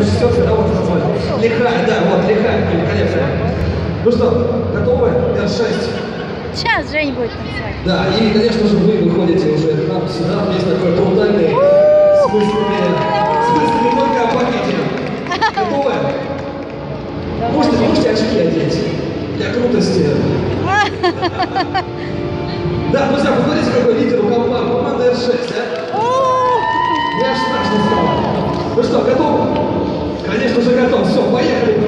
режиссерка, да, вот. Лихая, да, вот, лихая, великолепная. Ну что, готовы? R6. Сейчас Жень будет танцевать. Да, и, конечно же, вы выходите уже к нам сюда, есть такой брутальный, с мыслями, с мыслями только о пакете. Готовы? Можете, можете очки одеть для крутости. Да, друзья, посмотрите, какой лидер у команды, команда R6, да? Мне аж страшно стало. Ну что, готовы? Конечно же готов. Все, поехали.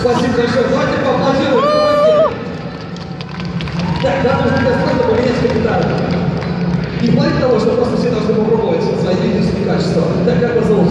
Спасибо большое. Давайте поаплодируем. Так, да, нужно достаточно поменять капитан. И плане того, что просто все должны попробовать свои лидерские качества. Так как вас зовут?